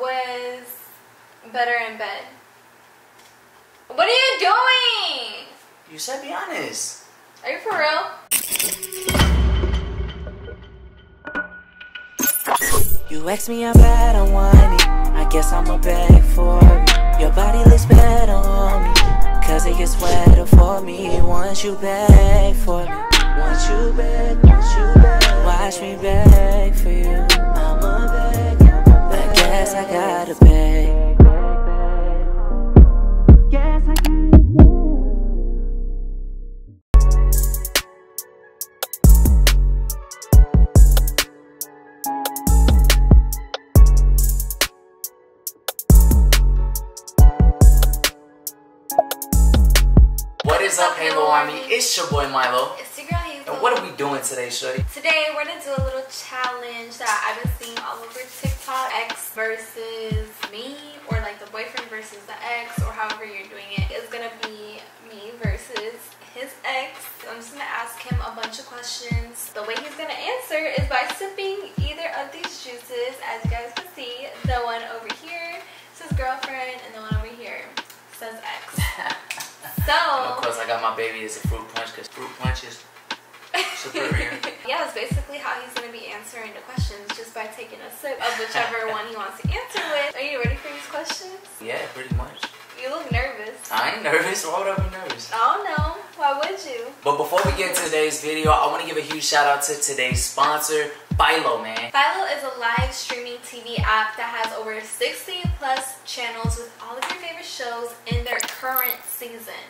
was better in bed? What are you doing? You said be honest. Are you for real? You ask me I'm bad on whiny. I guess I'ma beg for it. Your body looks better on me. Cause it gets wetter for me once you beg for me. Once you beg, once you It's your boy Milo. It's your girl Hazel. And what are we doing today, Shorty? Today we're gonna do a little challenge that I've been seeing all over TikTok. Ex versus me, or like the boyfriend versus the ex, or however you're doing it. It's gonna be me versus his ex. I'm just gonna ask him a bunch of questions. The way he's gonna answer is by sipping either of these juices. As you guys can see, the one over here says girlfriend, and the one over here says ex. My baby is a fruit punch because fruit punch is superior. yeah, that's basically how he's gonna be answering the questions just by taking a sip of whichever one he wants to answer with. Are you ready for these questions? yeah, pretty much. You look nervous. I ain't nervous. Why would I be nervous? Oh no, why would you? But before we get into today's video, I want to give a huge shout out to today's sponsor, Philo, man. Philo is a live streaming TV app that has over 60 plus channels with all of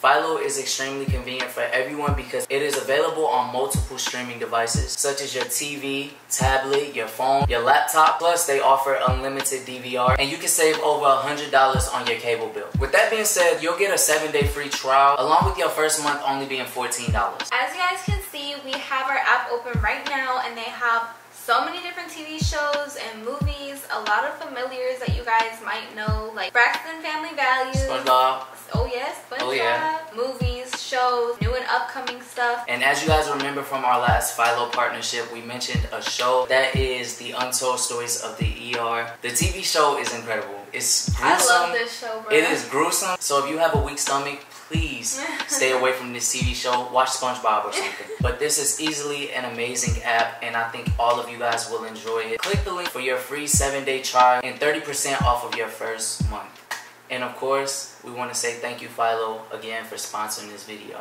Philo is extremely convenient for everyone because it is available on multiple streaming devices such as your TV, tablet, your phone, your laptop. Plus, they offer unlimited DVR and you can save over $100 on your cable bill. With that being said, you'll get a 7-day free trial along with your first month only being $14. As you guys can see, we have our app open right now and they have so many different TV shows and movies, a lot of familiars that you guys might know, like Braxton Family Values. SpongeBob. Oh yes, SpongeBob. Oh, yeah. Movies, shows, new and upcoming stuff. And as you guys remember from our last Philo partnership, we mentioned a show that is the Untold Stories of the ER. The TV show is incredible. It's gruesome. I love this show, bro. It is gruesome. So if you have a weak stomach, please stay away from this TV show. Watch SpongeBob or something. But this is easily an amazing app, and I think all of you guys will enjoy it. Click the link for your free seven-day trial and 30% off of your first month. And of course, we want to say thank you, Philo, again for sponsoring this video.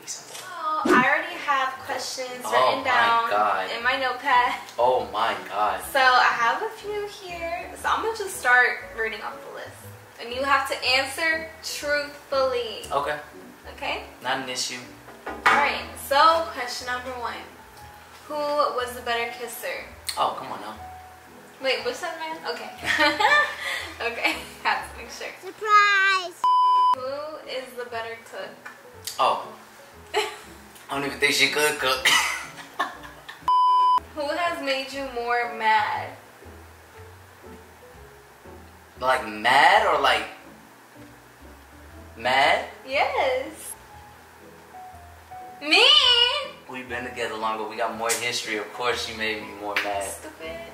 Peace love. So, oh, I already have questions Oh written down God. in my notepad. Oh my god. So I have a few here. So I'm gonna just start reading off the list. And you have to answer truthfully. Okay, Okay? not an issue. Alright, so question number one. Who was the better kisser? Oh, come on now. Wait, what's that man? Okay. okay, have to make sure. Surprise! Who is the better cook? Oh, I don't even think she could cook. Who has made you more mad? like mad or like mad? Yes. Me? We've been together longer. We got more history. Of course, she made me more mad. Stupid.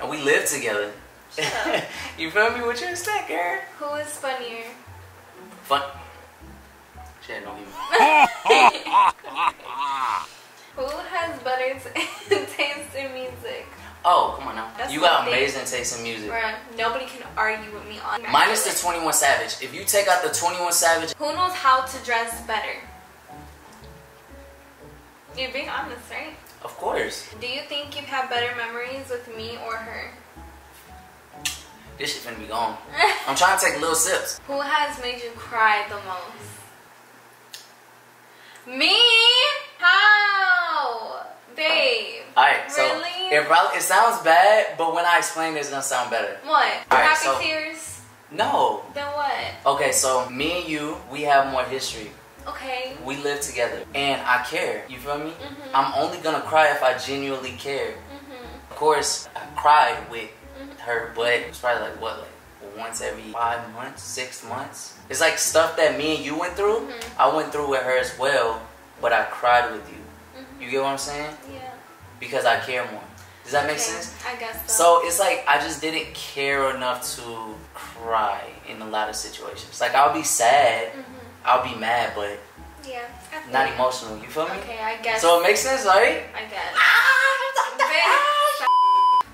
And we live together. You feel me? What you expect, girl? Who is funnier? Fun. She had no humor. Who has better taste in music? Oh, come on now. That's you got amazing taste in music. Bruh, nobody can argue with me on that. Minus the 21 Savage. If you take out the 21 Savage, Who knows how to dress better? You're being honest, right? Of course. Do you think you've had better memories with me or her? This shit's gonna be gone. I'm trying to take little sips. Who has made you cry the most? Me? How? Babe. Alright, so Really? it probably it sounds bad, but when I explain it, it's gonna sound better. What? Alright, Happy so- tears? No. Then what? Okay, so me and you, we have more history. Okay. We live together, and I care. You feel me? Mhm. I'm only gonna cry if I genuinely care. Mm-hmm. Of course, I cried with her, but it's probably like what, like once every five months, six months. It's like stuff that me and you went through. Mhm. I went through with her as well, but I cried with you. Mhm. You get what I'm saying? Yeah. Because I care more. Does that make sense? I guess so. So it's like I just didn't care enough to cry in a lot of situations. Like I'll be sad, Mhm. I'll be mad, but Yeah. Not emotional. You feel me? Okay, I guess. So it makes sense, right? I guess. Ah,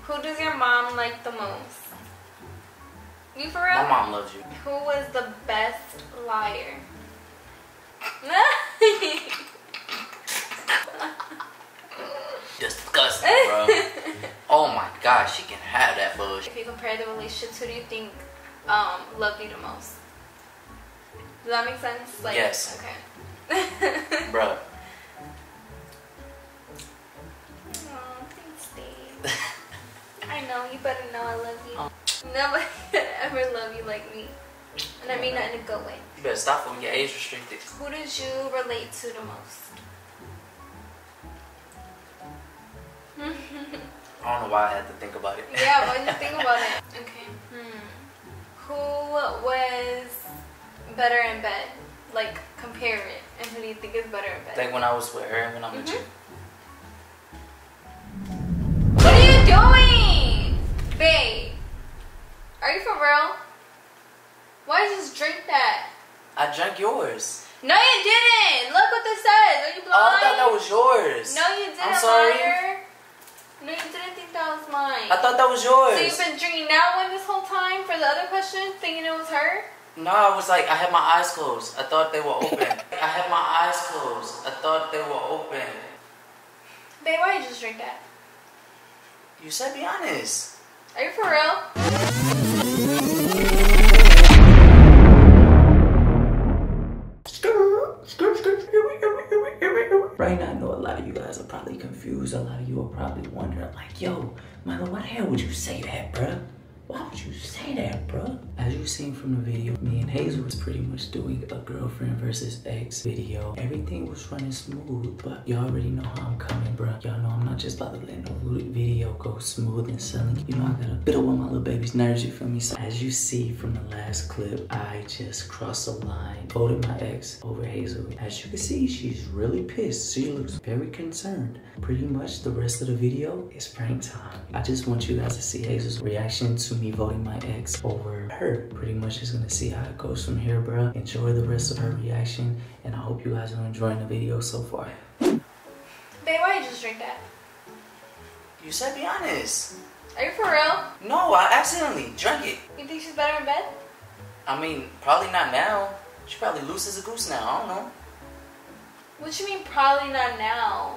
Who does your mom like the most? You for real? My mom loves you. Who was the best liar? Disgusting, bro. oh my gosh, she can have that bullshit. if you compare the relationships, who do you think um, loved you the most? Does that make sense? Like, Yes. Okay. Bro. Aw, thanks, Dave. I know, you better know I love you. Nobody could ever love you like me. And I mean that in a good way. You better stop when you get age restricted. Who did you relate to the most? I don't know why I had to think about it. yeah, what did you think about it? Okay. Hmm. Who was better in bed? Like, compare it. And who do you think is better in bed? like when I was with her and when I'm with mm-hmm. you. What are you doing? Babe. Are you for real? Why did you just drink that? I drank yours. No, you didn't. Look what this says. Are you blind? Oh, I thought that was yours. No, you didn't, I'm sorry. liar. No, you didn't think that was mine. I thought that was yours. so you've been drinking that one this whole time for the other question, thinking it was her? No, I was like, I had my eyes closed. I thought they were open. I had my eyes closed. I thought they were open. Babe, why did you just drink that? You said be honest. Are you for real? Right now, I know a lot of you guys are probably confused. A lot of you are probably wondering, like, yo, Milo, why the hell would you say that, bruh? Why would you say that, bruh? As you've seen from the video, me and Hazel was pretty much doing a girlfriend versus ex video. Everything was running smooth, but y'all already know how I'm coming, bruh. Y'all know I'm not just about to let no video go smooth and selling. You know, I got a bit of one of my little baby's nerves, you feel me? So as you see from the last clip, I just crossed a line, voted my ex over Hazel. As you can see, she's really pissed. She looks very concerned. Pretty much the rest of the video is prank time. I just want you guys to see Hazel's reaction to me voting my ex over her. Pretty much just gonna see how it goes from here, bro. Enjoy the rest of her reaction, and I hope you guys are enjoying the video so far. Babe, why did you just drink that? You said be honest. Are you for real? No, I accidentally drank it. You think she's better in bed? I mean, probably not now. She probably loose as a goose now. I don't know. What you mean probably not now?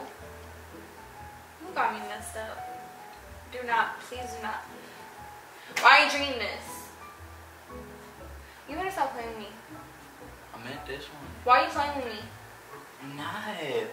You got me messed up. Do not, please do not. Why are you drinking this? You better stop playing with me. I meant this one. Why are you playing with me? I'm not.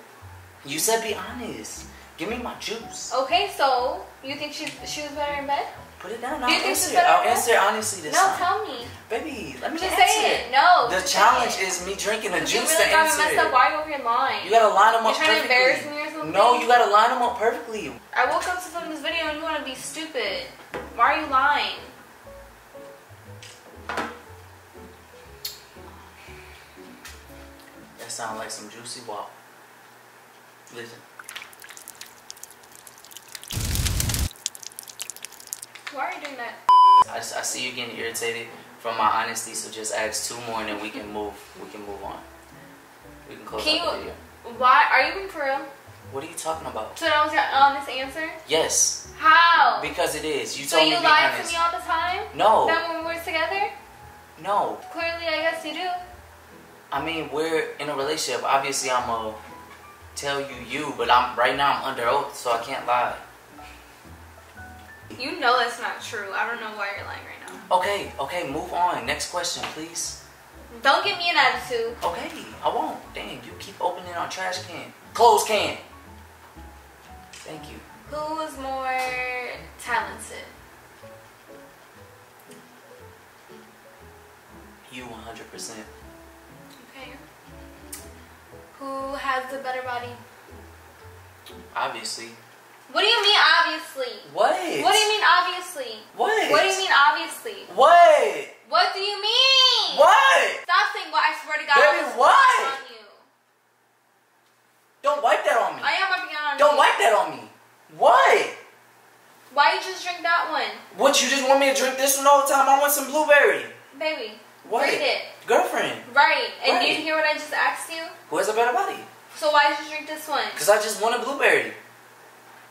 You said be honest. Give me my juice. Okay, so you think she she was better in bed? Put it down. Do I'll you think answer better I'll answer honestly this no, time. tell me. Baby, let me Just answer say it. No. The challenge it. is me drinking a juice really to got me answer messed it. up. Why are you over lying? You gotta line them You're up trying to embarrass me or something? No, you gotta line them up perfectly. I woke up to film this video and you want to be stupid. Why are you lying? That sounds like some juicy wop. Listen. Why are you doing that? I, I see you getting irritated from my honesty, so just ask two more and then we can move. We can move on. We can close Can out the you- video. Why are you being for real? What are you talking about? So that was your honest answer? Yes, How? because it is. You so told you me to be lied to me all the time? no, That when we were together? no. Clearly, I guess you do. I mean, we're in a relationship. Obviously, I'm gonna tell you you, but I'm right now. I'm under oath, so I can't lie. You know that's not true. I don't know why you're lying right now. Okay, okay. Move on. Next question, please. Don't give me an attitude. Okay, I won't. Dang, you keep opening our trash can. Close can. Thank you. Who was more talented? You 100%. Okay. Who has the better body? Obviously. What do you mean, obviously? What? What do you mean, obviously? What? What do you mean, obviously? What? What do you mean? What? Stop saying what. I swear to God. Baby, what? on you. Don't wipe that on me. I am wiping out on Don't you. wipe that on me. What? Why you just drink that one? What, you just want me to drink this one all the time? I want some blueberry. Baby, What? read it. Girlfriend, Right. And Right. you didn't hear what I just asked you? who has a better body? So why did you drink this one? Because I just want a blueberry.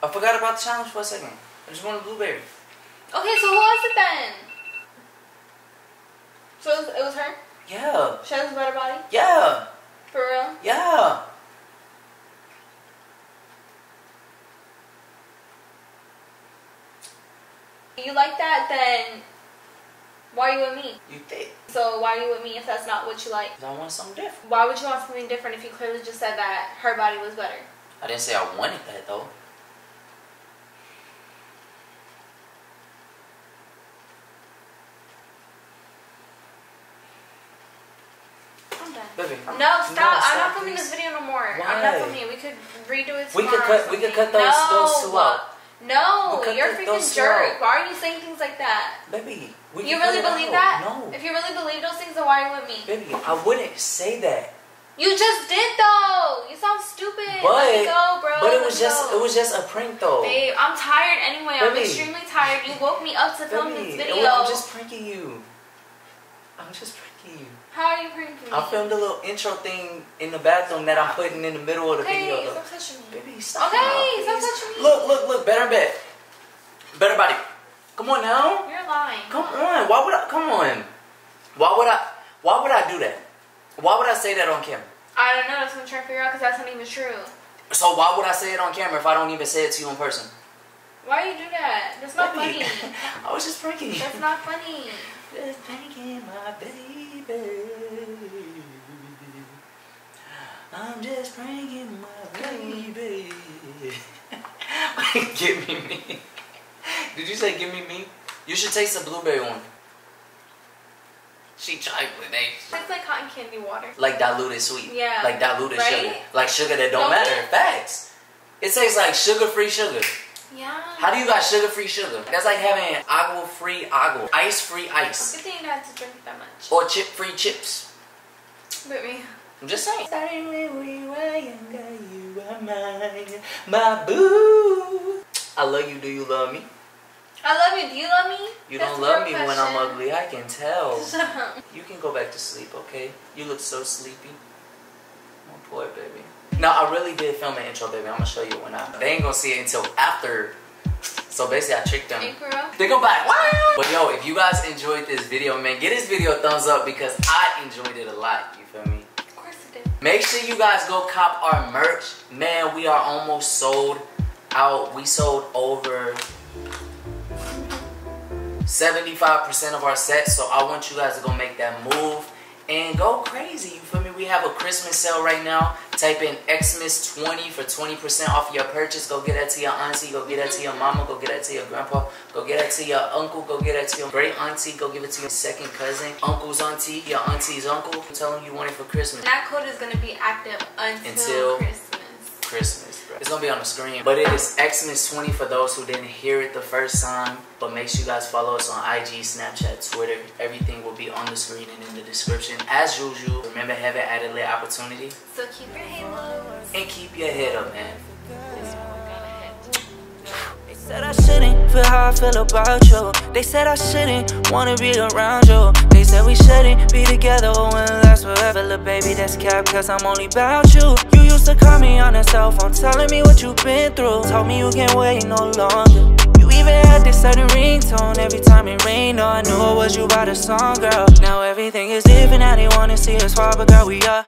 I forgot about the challenge for a second. I just want a blueberry. Okay, so who was it then? So it was, it was her? Yeah. She has a better body? Yeah. For real? Yeah. You like that, then why are you with me? You think? So why are you with me if that's not what you like? I want something different. Why would you want something different if you clearly just said that her body was better? I didn't say I wanted that though. I'm done. No, stop. I'm not filming this video no more. I'm not filming it. We could redo it We could cut- we could cut those- no. those two out. No, cut you're a freaking jerk. Why are you saying things like that? Baby, we you really believe that? No. If you really believe those things, then why are you with me? Baby, I wouldn't say that. You just did though. You sound stupid. But Let me go, bro. but it Let was me just go. it was just a prank though. Babe, I'm tired anyway. I'm extremely tired. You woke me up to film Baby, this video. was- I'm just pranking you. I'm just pranking you. How are you pranking me? I filmed a little intro thing in the bathroom that I'm putting in the middle of the okay, video. though. stop touching me. Baby, stop. Okay, stop touching me. Look, look, look. Better bet. Better body. Come on now. You're lying. Come on. Why would I? Come on. Why would I? Why would I do that? Why would I say that on camera? I don't know. That's what I'm trying to figure out because that's not even true. So why would I say it on camera if I don't even say it to you in person? Why do you do that? That's not funny. I was just pranking. That's not funny. Just pranking my baby. I'm just pranking my baby. give me me. Did you say give me me? You should taste the blueberry one. She tried with it. It's like cotton candy water. Like diluted sweet. Yeah. Like diluted Right? sugar. Like sugar that don't, Don't matter. it? Facts. It tastes like sugar-free sugar. Yeah. How do you got sugar-free sugar? That's like having agua-free agua. Ice-free ice. Good thing you don't have to drink that much. Or chip-free chips. But me. I'm just saying. Starting when we were younger, you were mine, my boo. I love you. Do you love me? I love you. Do you love me? You That's don't love real me when I'm ugly. I can tell. You can go back to sleep, okay? You look so sleepy. Oh, poor baby. No, I really did film an intro, baby. I'm gonna show you when I. They ain't gonna see it until after. So basically, I tricked them. They go back. Wow. But yo, if you guys enjoyed this video, man, get this video a thumbs up because I enjoyed it a lot. You feel me? Of course it did. Make sure you guys go cop our merch. Man, we are almost sold out. We sold over 75% of our sets. So I want you guys to go make that move and go crazy. You feel me? We have a Christmas sale right now. Type in Xmas20 for 20% off your purchase. Go get that to your auntie. Go get that to your mama. Go get that to your grandpa. Go get that to your uncle. Go get that to your great auntie. Go give it to your second cousin. Uncle's auntie. Your auntie's uncle. Tell them you want it for Christmas. That code is gonna be active until, Until- Christmas. Christmas. It's gonna be on the screen. But it is Xmas 20 for those who didn't hear it the first time. But make sure you guys follow us on IG, Snapchat, Twitter. Everything will be on the screen and in the description. As usual, remember heaven added lit opportunity. So keep your halos. And keep your head up, man. They said I shouldn't feel how I feel about you. They said I shouldn't wanna be around you. Said we shouldn't be together when it lasts forever. Look, baby, that's cap, cause I'm only about you. You used to call me on the cell phone, telling me what you've been through. Told me you can't wait no longer. You even had this certain ringtone every time it rained. Oh, I knew it was you by the song, girl. Now everything is different, now they wanna see us fall, but girl, we are.